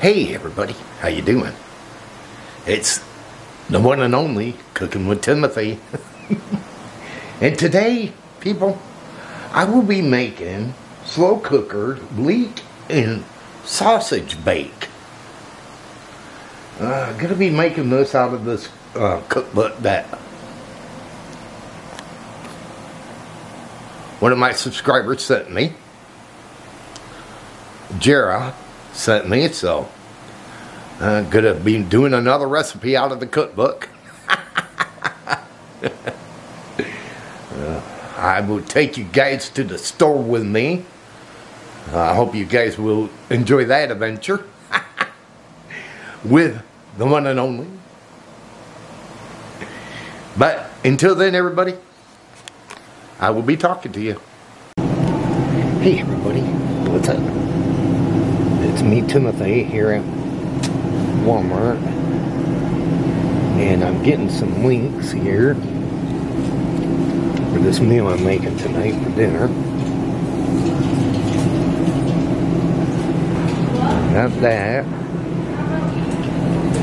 Hey everybody, how you doing? It's the one and only Cooking with Timothy. and today, people, I will be making slow cooker leek and sausage bake. Uh, I'm gonna be making this out of this uh, cookbook that one of my subscribers sent me. Jera sent me, so I'm gonna be doing another recipe out of the cookbook. uh, I will take you guys to the store with me. Uh, I hope you guys will enjoy that adventure with the one and only. But until then, everybody, I will be talking to you. Hey, everybody, what's up? Me, Timothy, here at Walmart. And I'm getting some leeks here for this meal I'm making tonight for dinner. Got that.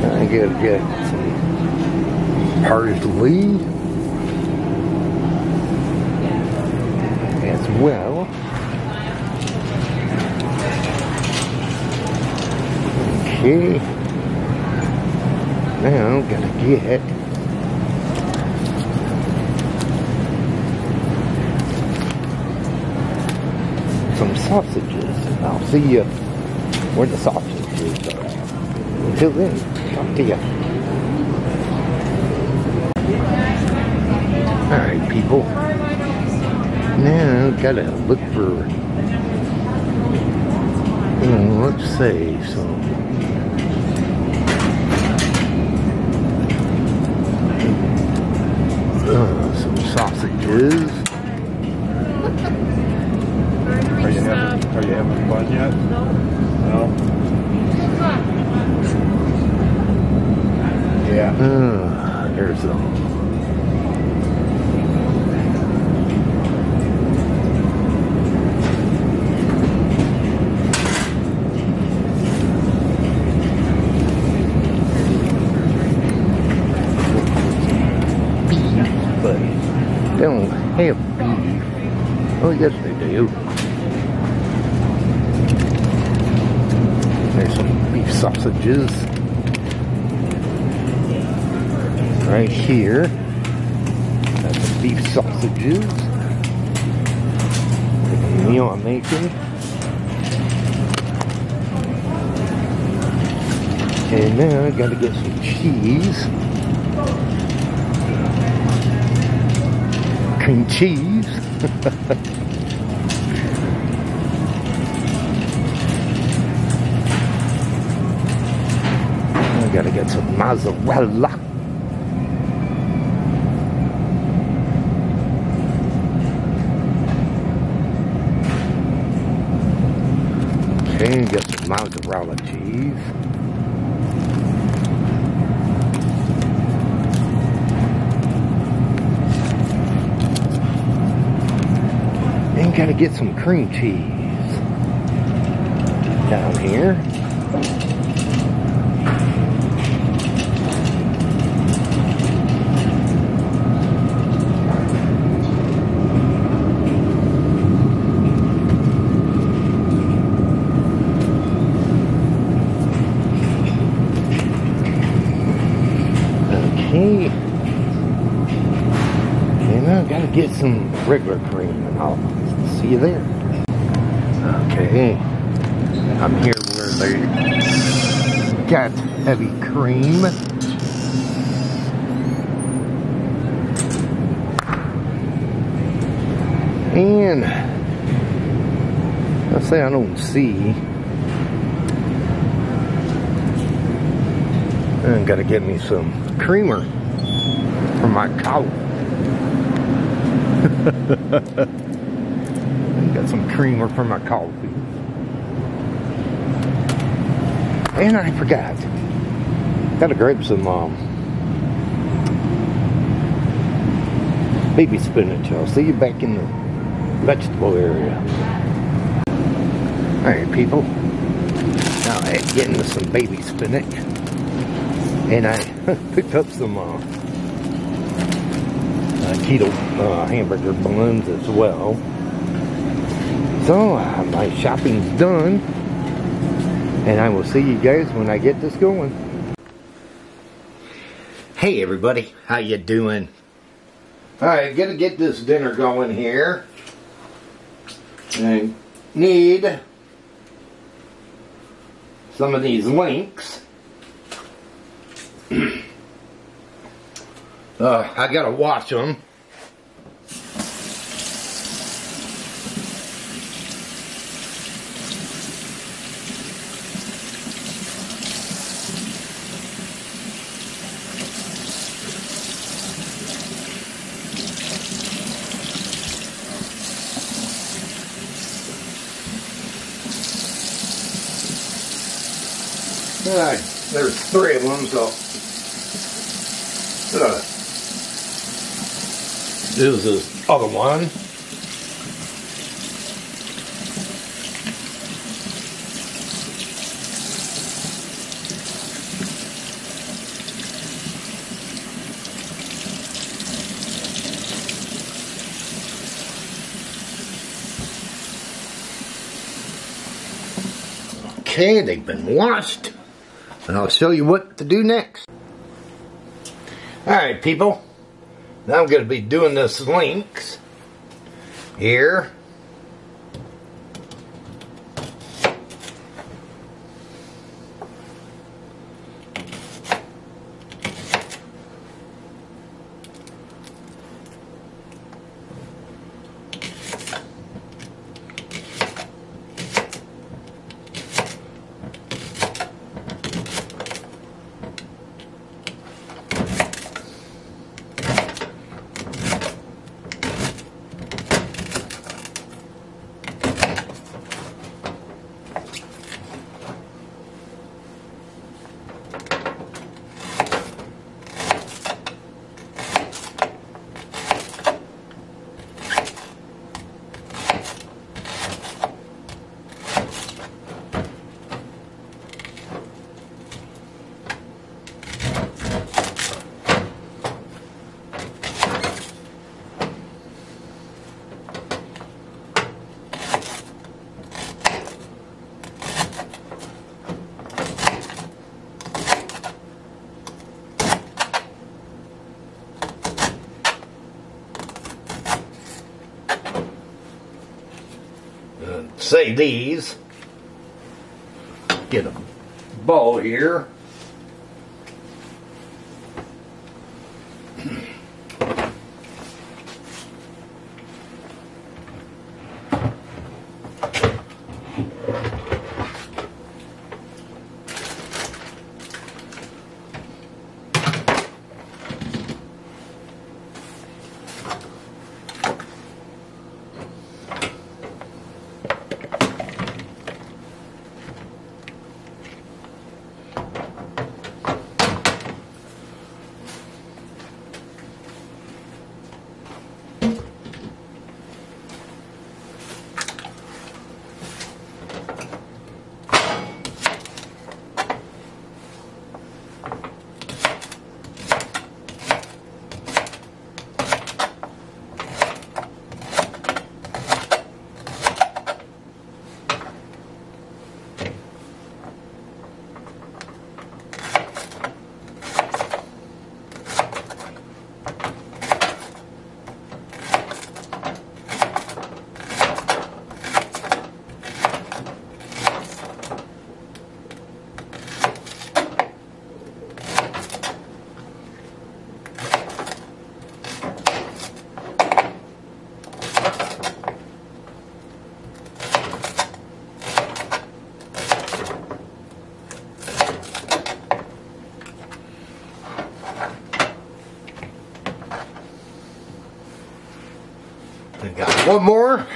I gotta get some parsley as well. Okay. Now gotta get some sausages. I'll see you where the sausages are. Until then, talk to you. Alright, people. Now gotta look for oh, let's say some sausages. Are you having Are you having fun yet? No. Yeah. Uh, there's some. Have beef. Oh, yes, they do. There's some beef sausages right here. Got the beef sausages. The meal I'm making. And now I gotta get some cheese. Cream cheese. I gotta get some mozzarella. Okay, get some mozzarella cheese. Gotta get some cream cheese. Down here. Get some regular cream and I'll see you there. Okay. I'm here where they got heavy cream. And I say I don't see. I gotta get me some creamer for my cow. Got some creamer for my coffee. And I forgot. Gotta grab some um, baby spinach. I'll see you back in the vegetable area. Alright, people. Now, at getting some baby spinach. And I picked up some uh, uh, keto uh, hamburger buns as well. So uh, my shopping's done. And I will see you guys when I get this going. Hey everybody, how you doing? Alright, gotta get this dinner going here. I need some of these leeks. uh, I gotta wash them. There's three of them, so. Uh, this is the other one. Okay, they've been washed. And I'll show you what to do next. Alright people, now I'm going to be doing this leeks here. Say these. Get a bowl here. One more.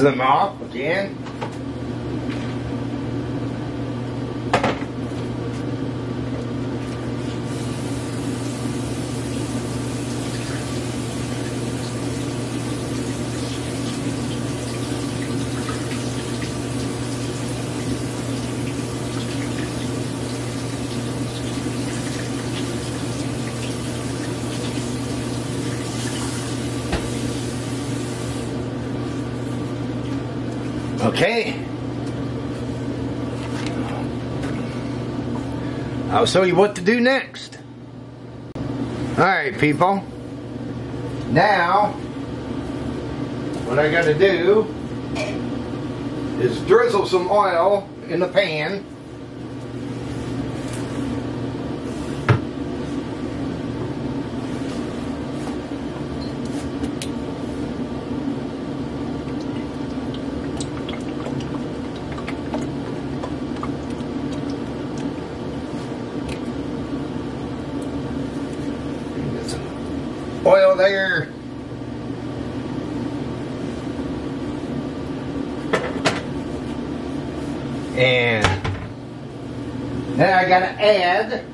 Them off again. Okay. Oh, I'll show you what to do next. Alright, people. Now, what I gotta do is drizzle some oil in the pan. There. And then I gotta add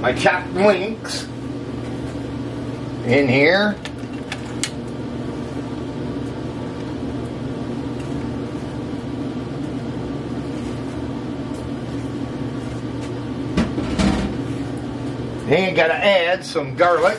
my chopped leeks in here. Then gotta add some garlic.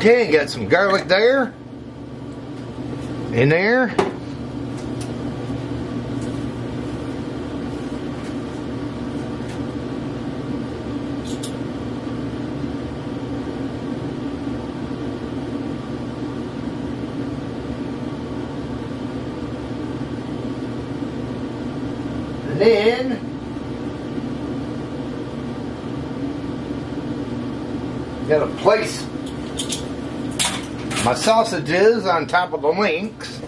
Okay, got some garlic there. In there. Then got a place my sausages on top of the leeks.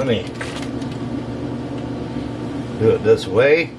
Let me do it this way.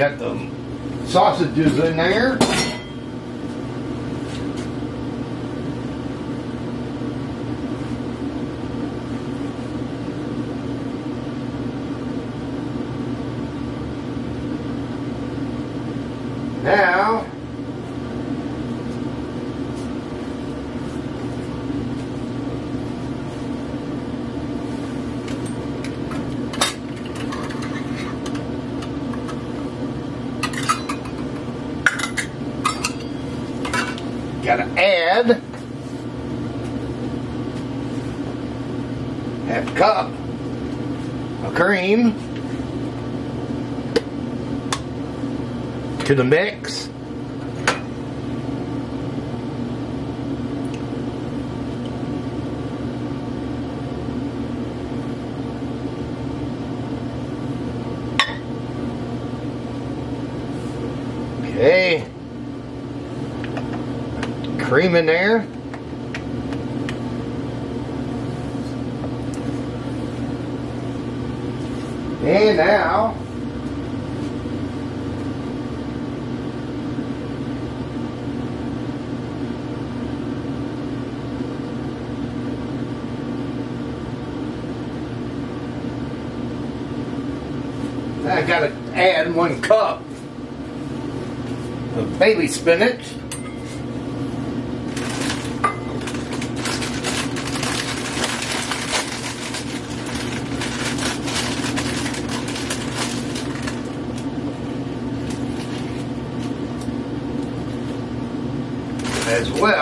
Got the sausages in there. Now, gotta add half cup of cream to the mix. Okay. Cream in there. And now I gotta add one cup of baby spinach. As well.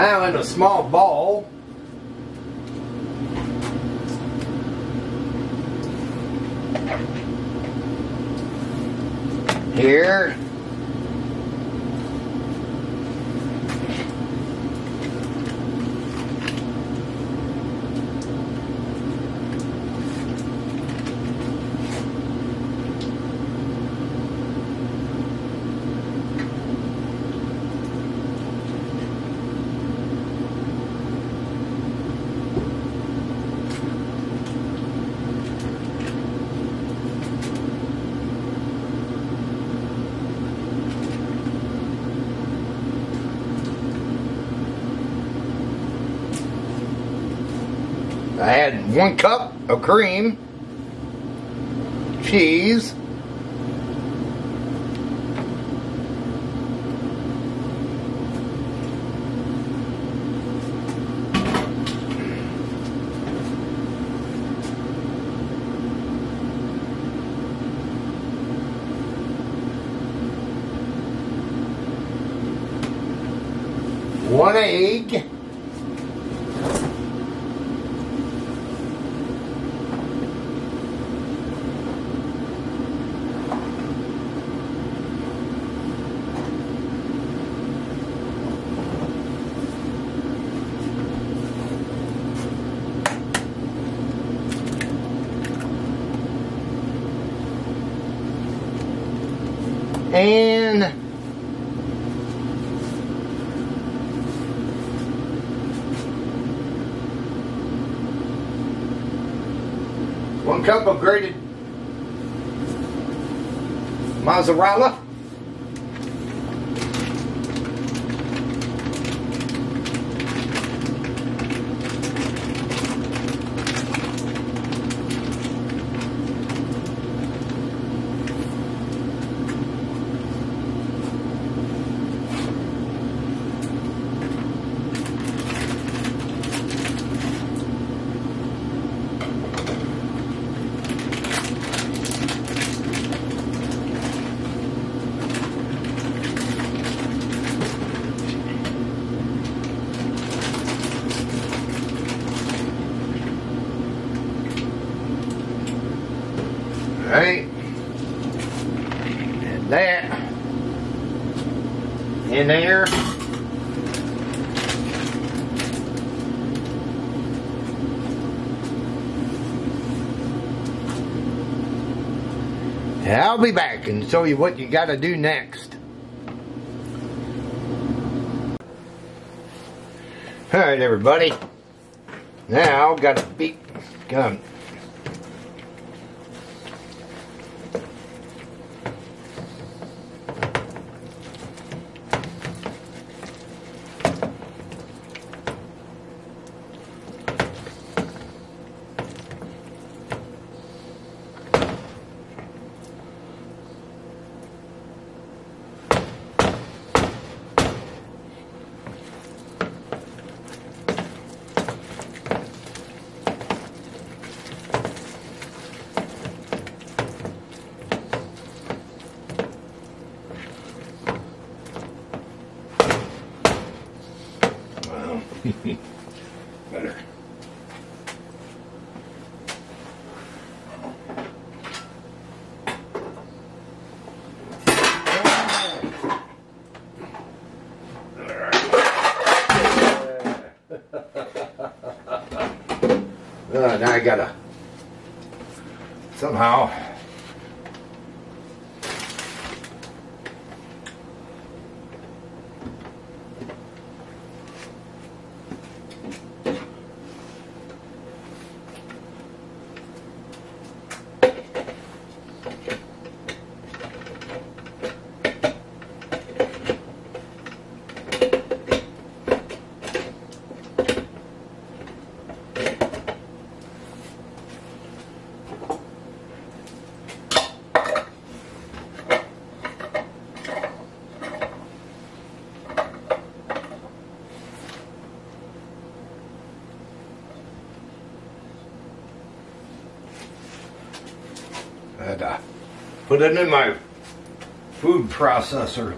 Now in a small bowl, here, I had one cup of cream, cheese, one egg. And one cup of grated mozzarella. I'll be back and show you what you got to do next. All right, everybody. Now, got a big gun. Well, better. Uh, now I gotta somehow and uh, put it in my food processor.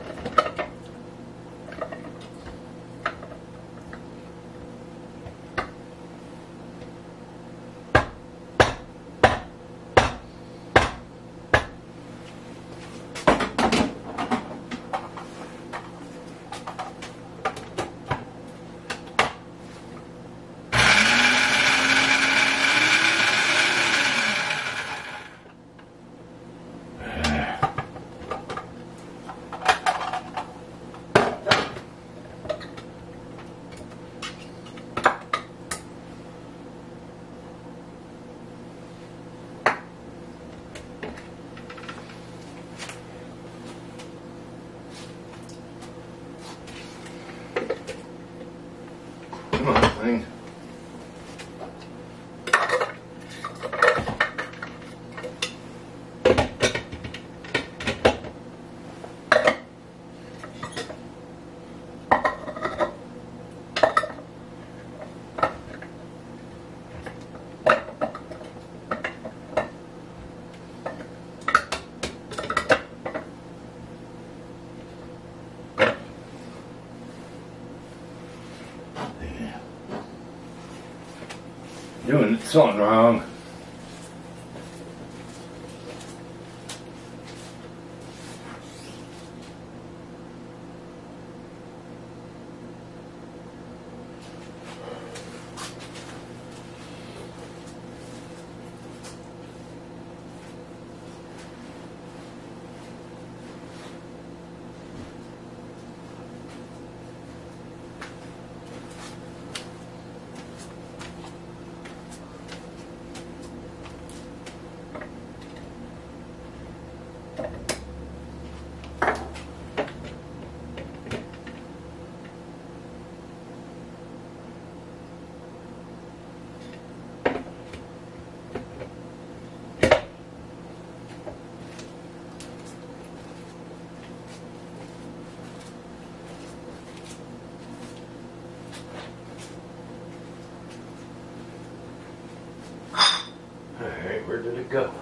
Come on, thing. Doing something wrong. Did it go?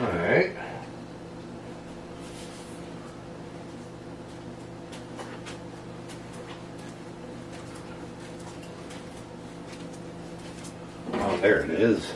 All right. Oh, there it is.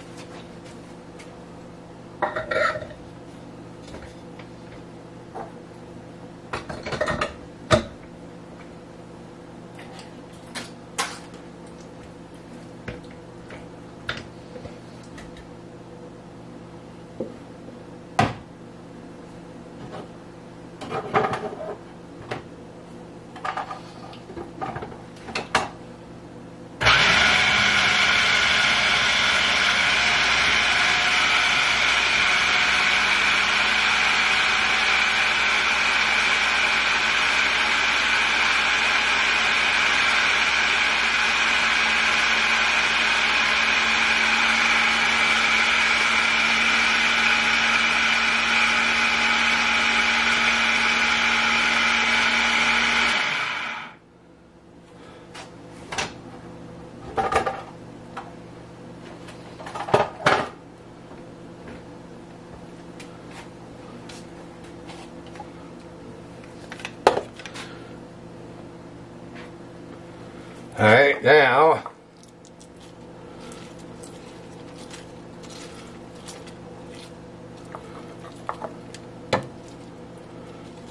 All right, now.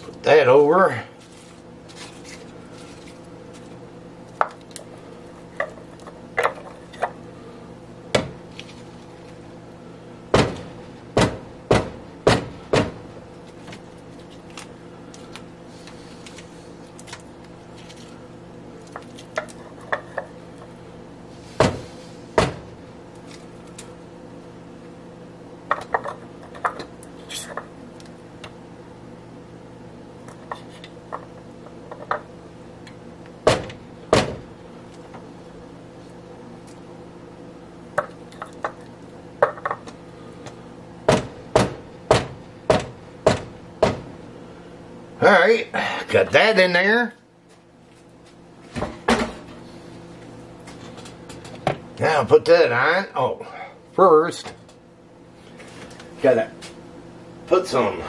Put that over. All right, got that in there. Now put that on. Oh, first, gotta put some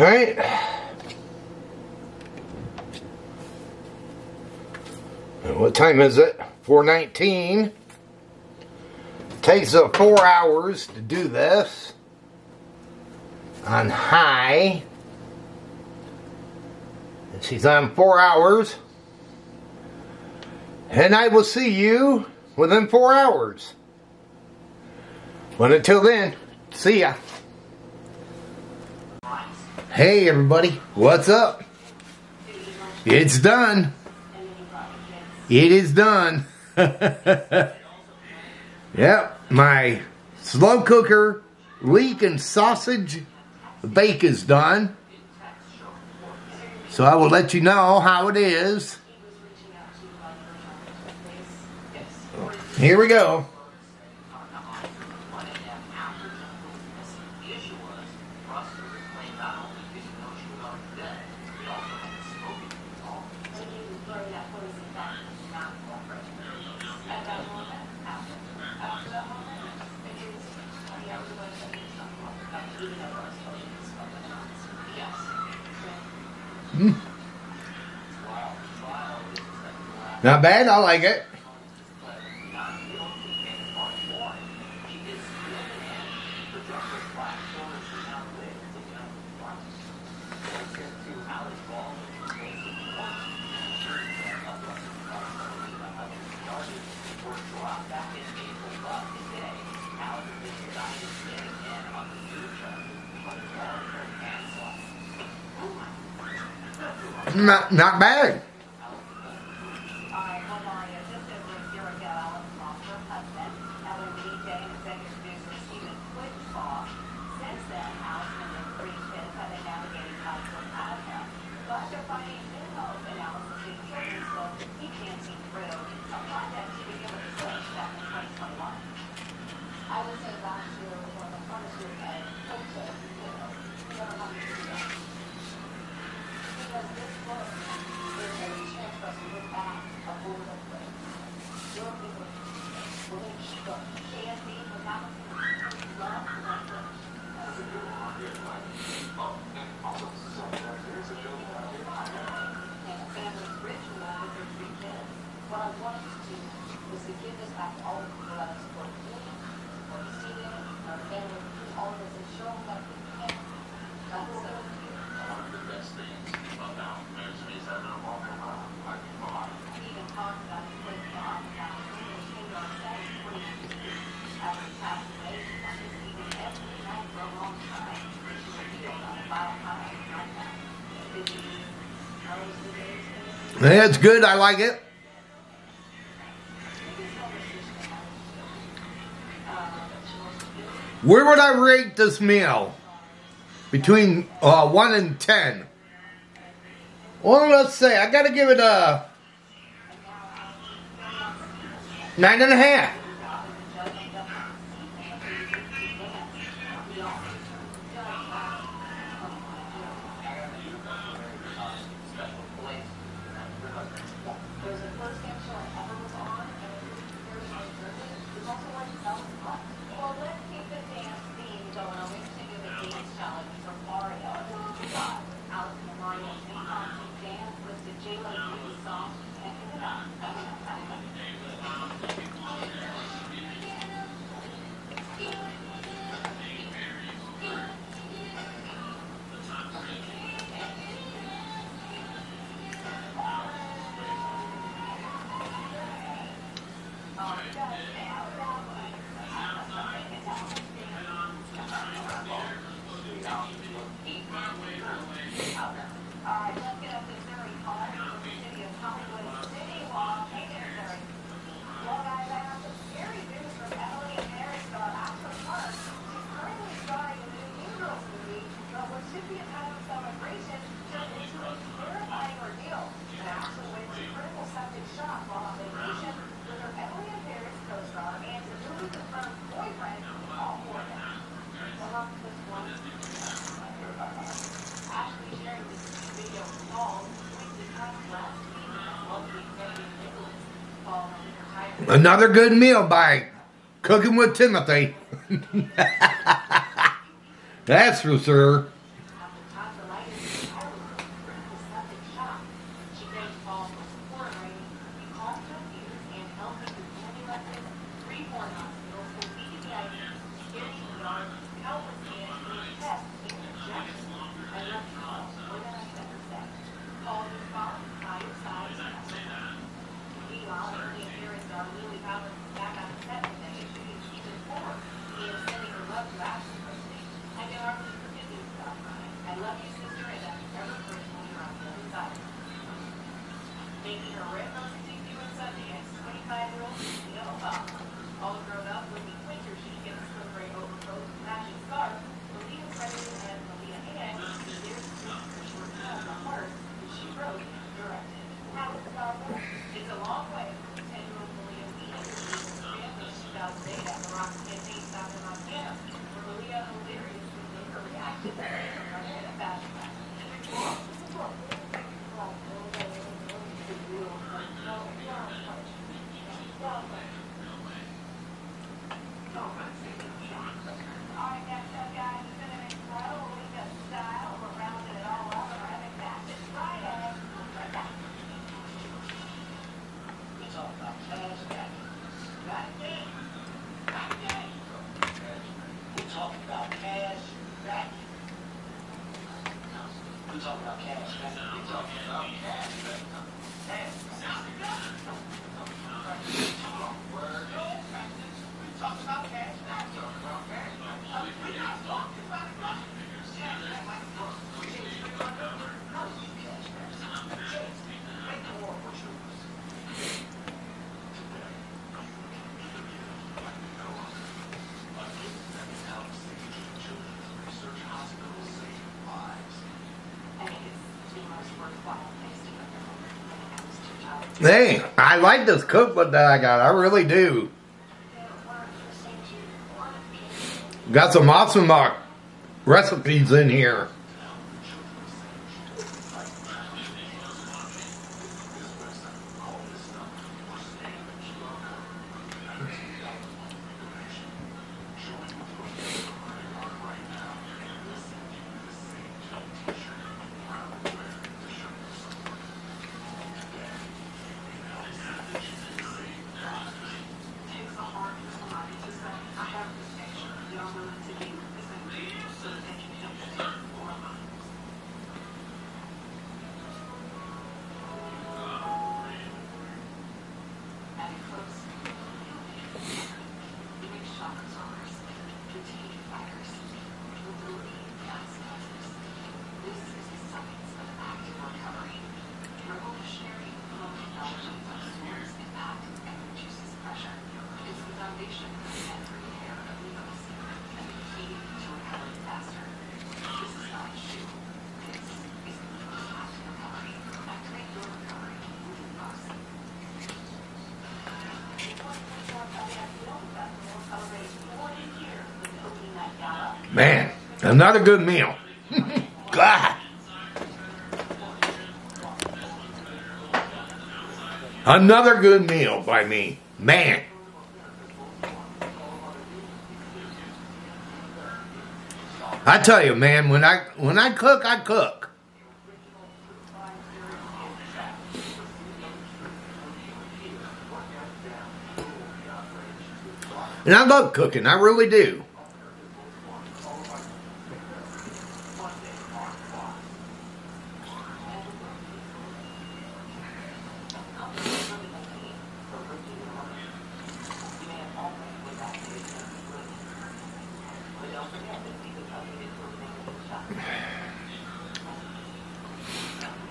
All right. What time is it? 419. Takes uh, four hours to do this on high. And she's on four hours. And I will see you within four hours. But until then, see ya. Hey everybody, what's up? It's done. It is done. yep, my slow cooker leek and sausage bake is done. So I will let you know how it is. Here we go. Hmm. Not bad, I like it. not, not bad. Yeah, it's good. I like it. Where would I rate this meal? Between uh, 1 and 10. Well, let's say I got to give it a 9.5. Another good meal by Cooking with Timothy. That's for sure. Hey, I like this cookbook that I got. I really do. Got some awesome uh, recipes in here. Man, another good meal. God. Another good meal by me. Man. I tell you, man, when I when I cook, I cook. And I love cooking, I really do.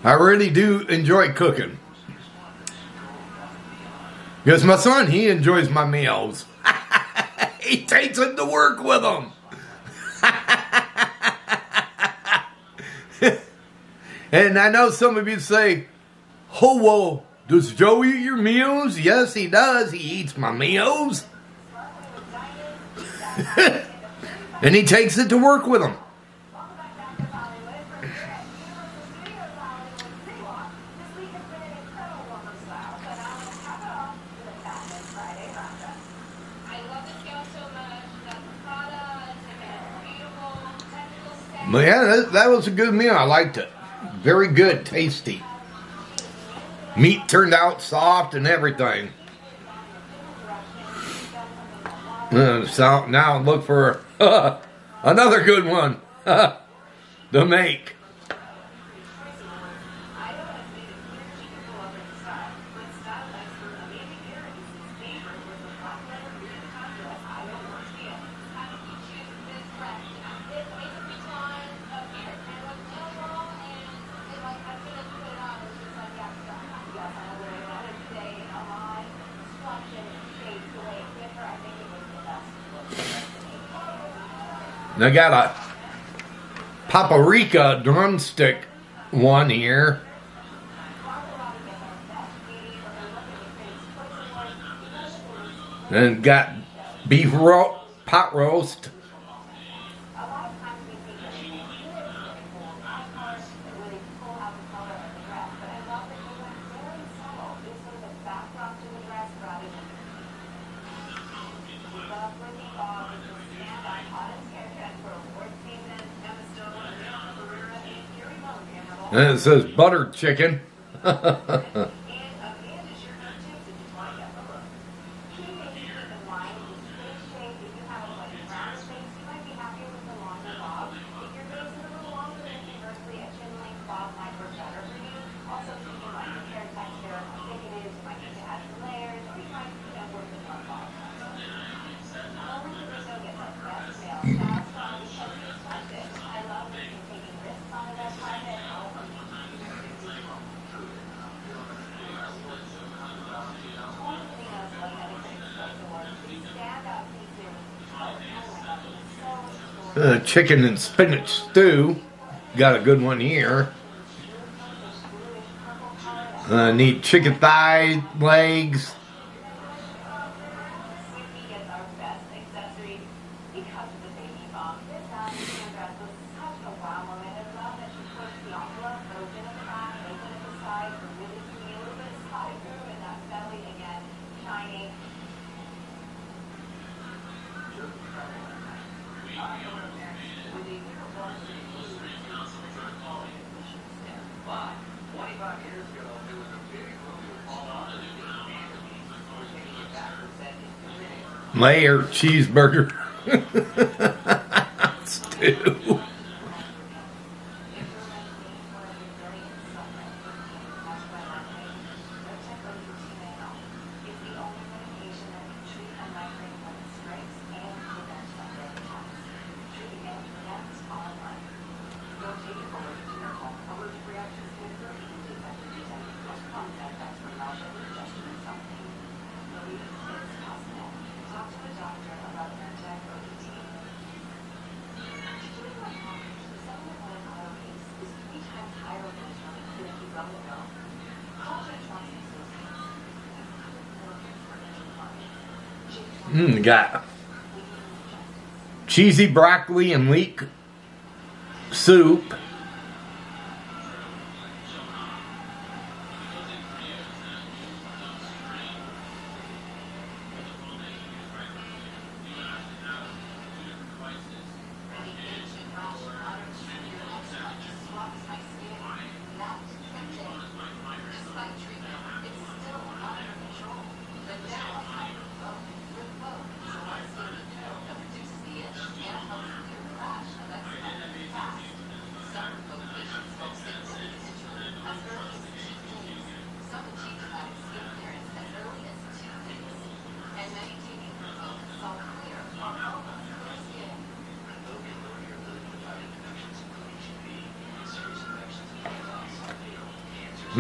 I really do enjoy cooking. Because my son, he enjoys my meals. he takes them to work with him. and I know some of you say, Oh, does Joe eat your meals? Yes, he does. He eats my meals. and he takes it to work with him. I love this gal so much. Got the Prada, it's like a beautiful, technical stack. That, was a good meal. I liked it. Very good, tasty. Meat turned out soft and everything. Uh, so now look for another good one to make. I don't have made it clear she could pull up in style, but style expert Amanda Garrett's favorite was the black leather green contrast I don't want feel. How did you choose this dress? It makes me on a beard and was overall and it like as soon as you put it on it's just like yeah, yeah, yes, I wear it on it today and a line, squash and shades the way it fit her. I think it was the best look for me. And I got a paprika drumstick one here. And got beef ro- pot roast. A lot of times we think that it's really, really cool icons that really pull out the color of the dress, but I love that you went very subtle. It was sort of a backdrop to the dress rather than the love Whitney Bob is a standout audience character for award season. Emma Stone, Leona Barrera, and Carey Mulligan have all And it says buttered chicken. and Amanda's your go too if you want to get the look. Key thing to keep in mind is face shape. If you have a like rounder face, you might be happier with the longer bob. If your face is a little longer, then conversely a chin length bob might work better for you. Also keep in mind your hair texture, how thick it is, you might need to add some layers, or you might you know, work with one bob. Only the show gets the best male style style because you expect it. I love that you're taking risks on the red carpet. Uh, chicken and spinach stew. Got a good one here. Uh, need chicken thigh legs. Sweetie gets our best accessories because of the baby bump. This time, Sandra was such a wow moment. I love that she pushed the envelope open at the back, open at the side, for really to be a little bit of slide through and that belly again shining. Layer cheeseburger. Mm, got cheesy broccoli and leek soup.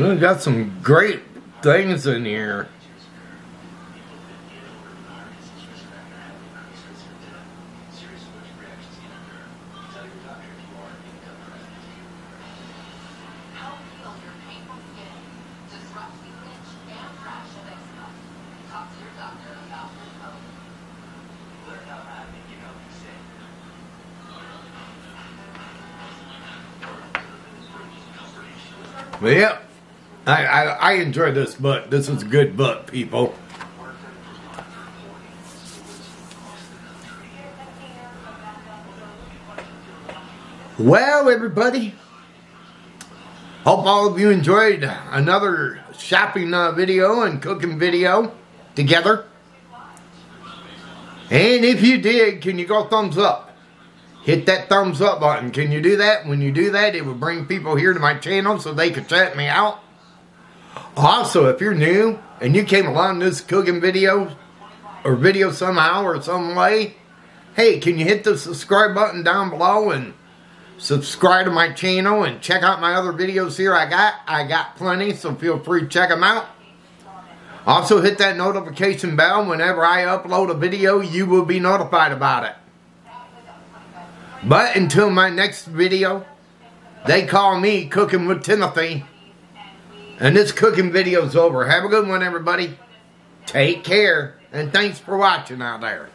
We got some great things in here. Yep, I, I, I enjoy this book. This is a good book, people. Well, everybody, hope all of you enjoyed another shopping uh, video and cooking video together. And if you did, can you go thumbs up? Hit that thumbs up button. Can you do that? When you do that, it will bring people here to my channel so they can check me out. Also, if you're new and you came along this cooking video or video somehow or some way, hey, can you hit the subscribe button down below and subscribe to my channel and check out my other videos here I got. I got plenty, so feel free to check them out. Also, hit that notification bell. Whenever I upload a video, you will be notified about it. But until my next video, they call me Cooking with Timothy. And this cooking video's over. Have a good one, everybody. Take care. And thanks for watching out there.